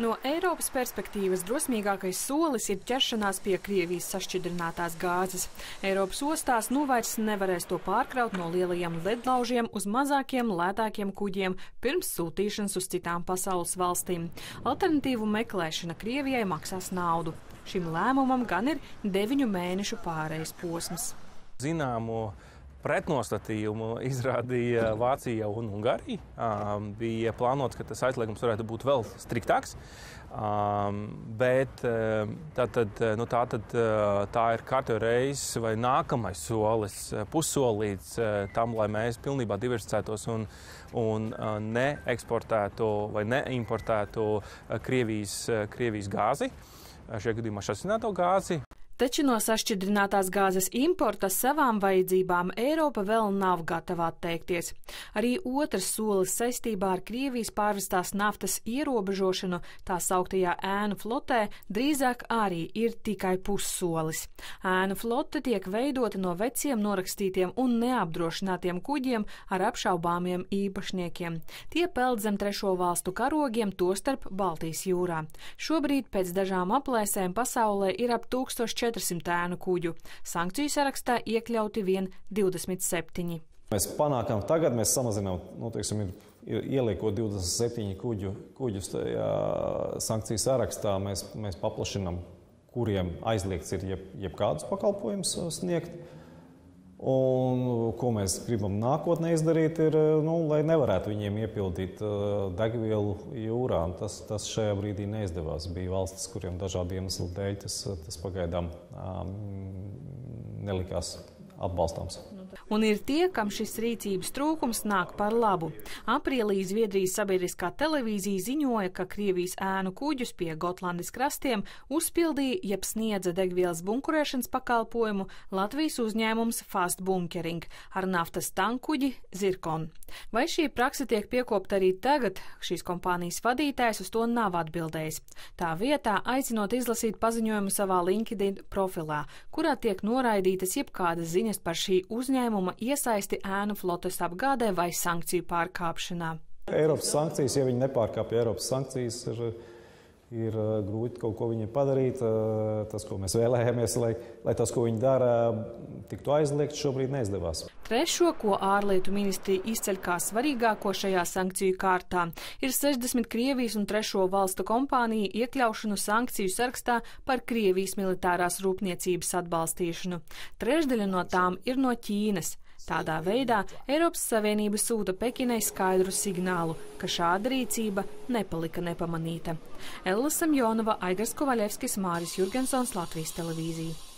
No Eiropas perspektīvas drosmīgākais solis ir ķeršanās pie Krievijas sašķidrinātās gāzes. Eiropas ostās nu vairs nevarēs to pārkraut no lielajiem ledlaužiem uz mazākiem, lētākiem kuģiem pirms sūtīšanas uz citām pasaules valstīm. Alternatīvu meklēšana Krievijai maksās naudu. Šim lēmumam gan ir deviņu mēnešu pārejas posms. Zināmo pretnostatījumu izrādīja Vācija un Ungārija. Bija plānots, ka tas aizliegums varētu būt vēl striktāks. Bet tā, tad, nu, tā, tad, tā ir kārtībā reizes vai nākamais solis, pussolīts tam, lai mēs pilnībā diversificētos un, un neeksportētu vai neimportētu Krievijas, Krievijas gāzi. Šajā gadījumā šasināto gāzi. Taču no sašķidrinātās gāzes importa savām vajadzībām Eiropa vēl nav gatava atteikties. Arī otrs solis saistībā ar Krievijas pārvestās naftas ierobežošanu tā sauktajā ēnu flotē drīzāk arī ir tikai pussolis. Ēnu flote tiek veidota no veciem norakstītiem un neapdrošinātiem kuģiem ar apšaubāmiem īpašniekiem. Tie peld zem trešo valstu karogiem, tostarp Baltijas jūrā. Šobrīd pēc dažām aplēsēm pasaulē ir ap 1400 400 ēnu kuģu. Sankciju sarakstā iekļauti vien 27. Mēs panākam tagad, mēs samazinām, nu, teiksim, ir, ir ieliekot 27 kuģu, kuģus tajā sankciju sarakstā, mēs, mēs paplašinām, kuriem aizliegts ir jeb, jebkādus pakalpojumus sniegt. Un, ko mēs gribam nākotnē izdarīt, ir, nu, lai nevarētu viņiem iepildīt uh, degvielu jūrā. Tas, tas šajā brīdī neizdevās. Bija valstis, kuriem dažādu iemeslu dēļ tas, tas pagaidām um, nelikās atbalstāms. Un ir tie, kam šis rīcības trūkums nāk par labu. Aprīlī Zviedrijas sabiedriskā televīzija ziņoja, ka Krievijas ēnu kuģus pie Gotlandes krastiem uzpildīja jeb sniedza degvielas bunkurēšanas pakalpojumu Latvijas uzņēmums Fast Bunkering ar naftas tankuģi Zirkon. Vai šī praksa tiek piekopta arī tagad, šīs kompānijas vadītājs uz to nav atbildējis. Tā vietā aicinot izlasīt paziņojumu savā LinkedIn profilā, kurā tiek noraidītas jebkādas ziņas par šī uzņēmuma iesaisti ēnu flotes apgādē vai sankciju pārkāpšanā. Eiropas sankcijas, ja viņi nepārkāpja Eiropas sankcijas, ir ir eh, grūti kaut ko viņiem padarīt. Eh, tas, ko mēs vēlējāmies, lai, lai tas, ko viņi dara, tiktu aizliegts, šobrīd neizdevās. Trešo, ko ārlietu ministrija izceļ kā svarīgāko šajā sankciju kārtā, ir 60 Krievijas un trešo valstu kompāniju iekļaušanu sankciju sarakstā par Krievijas militārās rūpniecības atbalstīšanu. Trešdaļa no tām ir no Ķīnas. Tādā veidā Eiropas Savienība sūta Pekinai skaidru signālu, ka šāda rīcība nepalika nepamanīta. Ella Samjonova, Aigars Kovaļevskis, Māris Jurgensons, Latvijas televīzija.